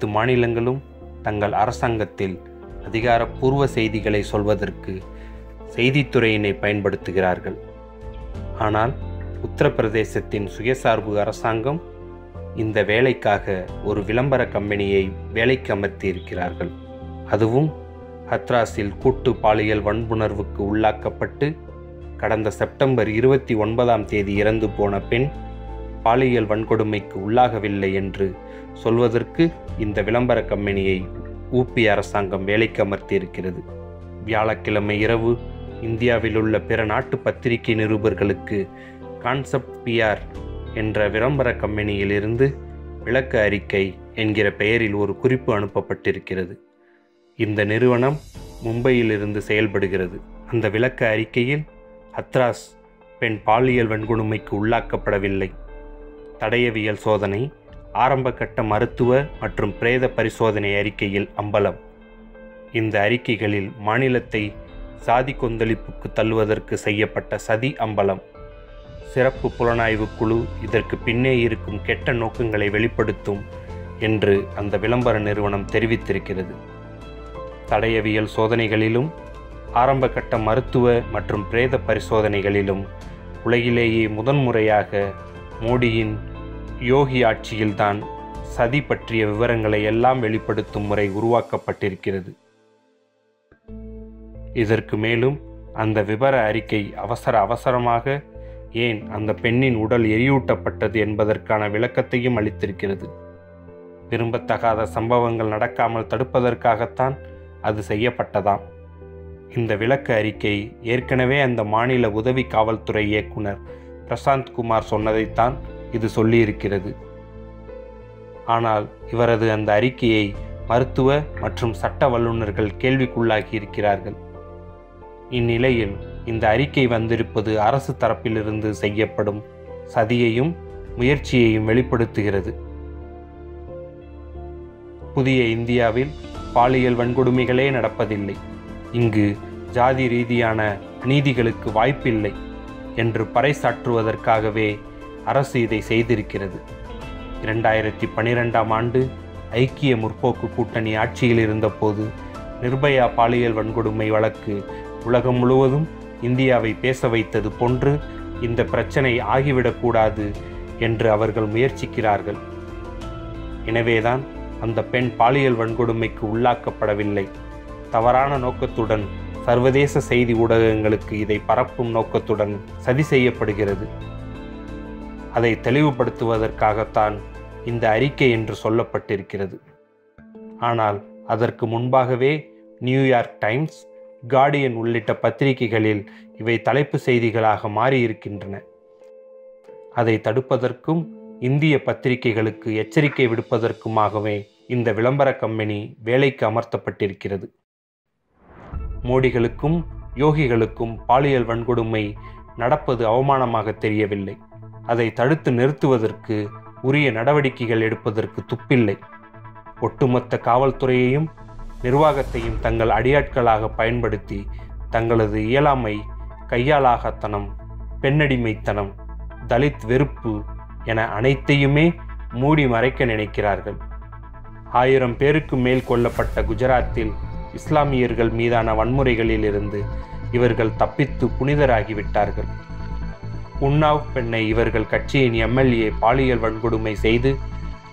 அனைத்து மாநிலங்களும் தங்கள் அரசாங்கத்தில் அதிகாரப்பூர்வ செய்திகளை சொல்வதற்கு செய்தித்துறையினை பயன்படுத்துகிறார்கள். ஆனால் உத்தரப்பிரதேசத்தின் சுயசார்பு அரசாங்கம் இந்த வேலைக்காக ஒரு விளம்பர கம்பெனியை வேலைக்கு அமர்த்தியிருக்கிறார்கள். அதுவும் ஹத்ராஸில் கூட்டு பாலியல் வன்புணர்வுக்கு உள்ளாக்கப்பட்டு கடந்த செப்டம்பர் இருபத்தி ஒன்பதாம் தேதி இறந்து போன பெண் பாலியல் வன்கொடுமைக்கு உள்ளாகவில்லை என்று சொல்வதற்கு இந்த விளம்பர கம்பெனியை ஊபி அரசாங்கம் வேலைக்கு அமர்த்தியிருக்கிறது. வியாழக்கிழமை இரவு இந்தியாவில் உள்ள பிற நாட்டு பத்திரிகை நிருபர்களுக்கு கான்செப்ட் பிஆர் என்ற விளம்பர கம்பெனியிலிருந்து விளக்க அறிக்கை என்கிற பெயரில் ஒரு குறிப்பு அனுப்பப்பட்டிருக்கிறது. இந்த நிறுவனம் மும்பையிலிருந்து செயல்படுகிறது. அந்த விளக்க அறிக்கையில் ஹத்ராஸ் பெண் பாலியல் வன்கொடுமைக்கு உள்ளாக்கப்படவில்லை. தடயவியல் சோதனை ஆரம்பகட்ட மருத்துவ மற்றும் பிரேத பரிசோதனை அறிக்கையில் அம்பலம். இந்த அறிக்கைகளில் மாநிலத்தை சாதி கொந்தளிப்புக்கு தள்ளுவதற்கு செய்யப்பட்ட சதி அம்பலம். சிறப்பு புலனாய்வு குழு இதற்கு பின்னே இருக்கும் கெட்ட நோக்கங்களை வெளிப்படுத்தும் என்று அந்த விளம்பர நிறுவனம் தெரிவித்திருக்கிறது. தடயவியல் சோதனைகளிலும் ஆரம்பகட்ட மருத்துவ மற்றும் பிரேத பரிசோதனைகளிலும் உலகிலேயே முதன்முறையாக மோடியின் யோகி ஆட்சியில்தான் சதி பற்றிய விவரங்களை எல்லாம் வெளிப்படுத்தும் முறை உருவாக்கப்பட்டிருக்கிறது. இதற்கு மேலும் அந்த விவர அறிக்கை அவசர அவசரமாக ஏன் அந்த பெண்ணின் உடல் எரியூட்டப்பட்டது என்பதற்கான விளக்கத்தையும் அளித்திருக்கிறது. விரும்பத்தகாத சம்பவங்கள் நடக்காமல் தடுப்பதற்காகத்தான் அது செய்யப்பட்டதாம். இந்த விளக்க அறிக்கை ஏற்கனவே அந்த மாநில உதவி காவல்துறை இயக்குனர் பிரசாந்த் குமார் சொன்னதைத்தான் இது சொல்லியிருக்கிறது. ஆனால் இவரது அந்த அறிக்கையை மருத்துவ மற்றும் சட்ட வல்லுநர்கள் கேள்விக்குள்ளாகி இருக்கிறார்கள் இந்நிலையில் இந்த அறிக்கை வந்திருப்பது அரசு தரப்பிலிருந்து செய்யப்படும் சதியையும் முயற்சியையும் வெளிப்படுத்துகிறது. புதிய இந்தியாவில் பாலியல் வன்கொடுமைகளே நடப்பதில்லை. இங்கு ஜாதி ரீதியான நீதிகளுக்கு வாய்ப்பில்லை என்று பறைசாற்றுவதற்காகவே அரசு இதை செய்திருக்கிறது. இரண்டாயிரத்தி பனிரெண்டாம் ஆண்டு ஐக்கிய முற்போக்கு கூட்டணி ஆட்சியில் இருந்தபோது நிர்பயா பாலியல் வன்கொடுமை வழக்கு உலகம் முழுவதும் இந்தியாவை பேச வைத்தது போன்று இந்த பிரச்சனை ஆகிவிடக்கூடாது என்று அவர்கள் முயற்சிக்கிறார்கள். எனவேதான் அந்த பெண் பாலியல் வன்கொடுமைக்கு உள்ளாக்கப்படவில்லை. தவறான நோக்கத்துடன் சர்வதேச செய்தி ஊடகங்களுக்கு இதை பரப்பும் நோக்கத்துடன் சதி செய்யப்படுகிறது. அதை தெளிவுபடுத்துவதற்காகத்தான் இந்த அறிக்கை என்று சொல்லப்பட்டிருக்கிறது. ஆனால் அதற்கு முன்பாகவே நியூயார்க் டைம்ஸ் கார்டியன் உள்ளிட்ட பத்திரிகைகளில் இவை தலைப்பு செய்திகளாக மாறியிருக்கின்றன. அதை தடுப்பதற்கும் இந்திய பத்திரிகைகளுக்கு எச்சரிக்கை விடுப்பதற்குமாகவே இந்த விளம்பர கம்பெனி வேலைக்கு அமர்த்தப்பட்டிருக்கிறது. மோடிகளுக்கும் யோகிகளுக்கும் பாலியல் வன்கொடுமை நடப்பது அவமானமாக தெரியவில்லை. அதை தடுத்து நிறுத்துவதற்கு உரிய நடவடிக்கைகள் எடுப்பதற்கு துப்பில்லை. ஒட்டுமொத்த காவல்துறையையும் நிர்வாகத்தையும் தங்கள் அடியாட்களாக பயன்படுத்தி தங்களது இயலாமை கையாளாகத்தனம் பெண்ணடிமைத்தனம் தலித் வெறுப்பு என அனைத்தையுமே மூடி மறைக்க நினைக்கிறார்கள். ஆயிரம் பேருக்கு மேல் கொல்லப்பட்ட குஜராத்தில் இஸ்லாமியர்கள் மீதான வன்முறைகளில் இருந்து இவர்கள் தப்பித்து புனிதராகிவிட்டார்கள். உன்னாவ் பெண்ணை இவர்கள் கட்சியின் எம்எல்ஏ பாலியல் வன்கொடுமை செய்து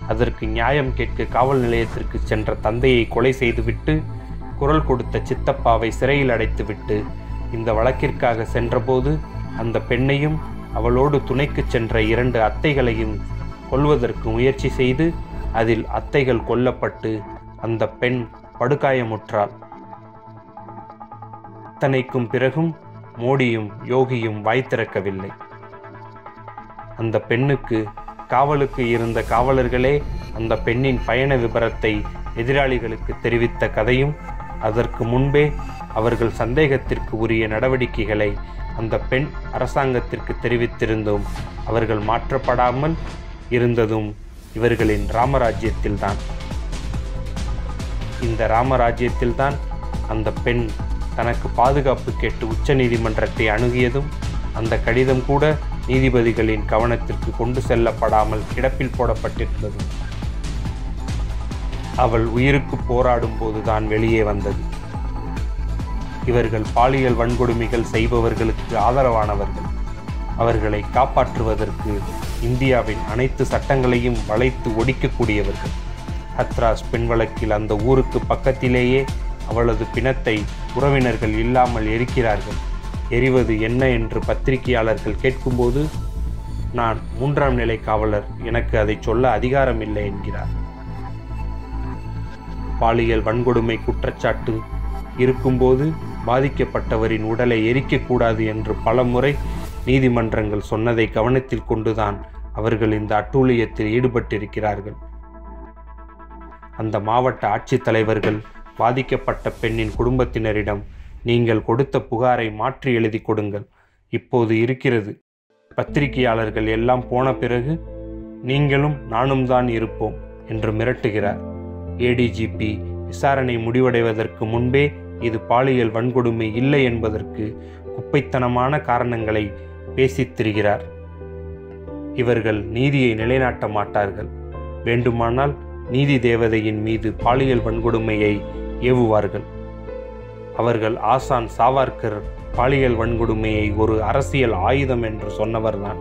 அதற்கு நியாயம் கேட்க காவல் நிலையத்திற்கு சென்ற தந்தையை கொலை செய்துவிட்டு குரல் கொடுத்த சித்தப்பாவை சிறையில் அடைத்துவிட்டு இந்த வழக்கிற்காக சென்றபோது அந்த பெண்ணையும் அவளோடு துணைக்கு சென்ற இரண்டு அத்தைகளையும் கொல்வதற்கு முயற்சி செய்து அதில் அத்தைகள் கொல்லப்பட்டு அந்த பெண் படுகாயமுற்றாள். அத்தனைக்கும் பிறகும் மோடியும் யோகியும் வாய் திறக்கவில்லை. அந்த பெண்ணுக்கு காவலுக்கு இருந்த காவலர்களே அந்த பெண்ணின் பயண விபரத்தை எதிராளிகளுக்கு தெரிவித்த கதையும் அதற்கு முன்பே அவர்கள் சந்தேகத்திற்கு உரிய நடவடிக்கைகளை அந்த பெண் அரசாங்கத்திற்கு தெரிவித்திருந்தும். அவர்கள் மாற்றப்படாமல் இருந்ததும் இவர்களின் ராமராஜ்யத்தில்தான். இந்த ராமராஜ்யத்தில்தான் அந்த பெண் தனக்கு பாதுகாப்பு கேட்டு உச்ச நீதிமன்றத்தை அணுகியதும் அந்த கடிதம் கூட நீதிபதிகளின் கவனத்திற்கு கொண்டு செல்லப்படாமல் கிடப்பில் போடப்பட்டிருந்தது. அவள் உயிருக்கு போராடும் போதுதான் வெளியே வந்தது. இவர்கள் பாலியல் வன்கொடுமைகள் செய்பவர்களுக்கு ஆதரவானவர்கள். அவர்களை காப்பாற்றுவதற்கு இந்தியாவின் அனைத்து சட்டங்களையும் வளைத்து ஒடிக்கக்கூடியவர்கள். ஹத்ராஸ் பெண் வழக்கில் அந்த ஊருக்கு பக்கத்திலேயே அவளது பிணத்தை உறவினர்கள் இல்லாமல் எரிக்கிறார்கள். எரிவது என்ன என்று பத்திரிகையாளர்கள் கேட்கும்போது நான் மூன்றாம் நிலை காவலர் எனக்கு அதை சொல்ல அதிகாரம் இல்லை என்கிறார். பாலியல் வன்கொடுமை குற்றச்சாட்டு இருக்கும்போது பாதிக்கப்பட்டவரின் உடலை எரிக்கக்கூடாது என்று பலமுறை நீதிமன்றங்கள் சொன்னதை கவனத்தில் கொண்டுதான் அவர்கள் இந்த அட்டூழியத்தில் ஈடுபட்டிருக்கிறார்கள். அந்த மாவட்ட ஆட்சித்தலைவர்கள் பாதிக்கப்பட்ட பெண்ணின் குடும்பத்தினரிடம் நீங்கள் கொடுத்த புகாரை மாற்றி எழுதி கொடுங்கள். இப்போது இருக்கிறது. பத்திரிகையாளர்கள் எல்லாம் போன பிறகு நீங்களும் நானும் தான் இருப்போம் என்று மிரட்டுகிறார். ஏடிஜிபி விசாரணை முடிவடைவதற்கு முன்பே இது பாலியல் வன்கொடுமை இல்லை என்பதற்கு குப்பைத்தனமான காரணங்களை பேசித் திரிகிறார் இவர்கள் நீதியை நிலைநாட்ட மாட்டார்கள். வேண்டுமானால் நீதி தேவதையின் மீது பாலியல் வன்கொடுமையை ஏவுவார்கள். அவர்கள் ஆசான் சாவார்கர் பாலியல் வன்கொடுமையை ஒரு அரசியல் ஆயுதம் என்று சொன்னவர்தான்.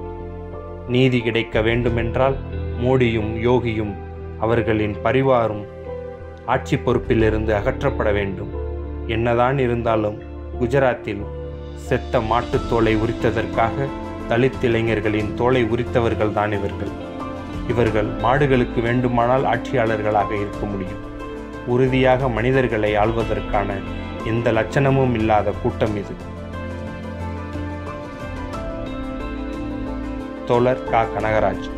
நீதி கிடைக்க வேண்டுமென்றால் மோடியும் யோகியும் அவர்களின் பரிவாரும் ஆட்சி பொறுப்பிலிருந்து அகற்றப்பட வேண்டும். என்னதான் இருந்தாலும் குஜராத்தில் செத்த மாட்டுத் தோலை உரித்ததற்காக தலித் இளைஞர்களின் தோலை உரித்தவர்கள் தான் இவர்கள். இவர்கள் மாடுகளுக்கு வேண்டுமானால் ஆட்சியாளர்களாக இருக்க முடியும். உறுதியாக மனிதர்களை ஆள்வதற்கான எந்த லட்சணமும் இல்லாத கூட்டம் இது. தோழர் கா. கனகராஜ்.